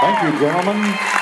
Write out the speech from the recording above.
Thank you, gentlemen.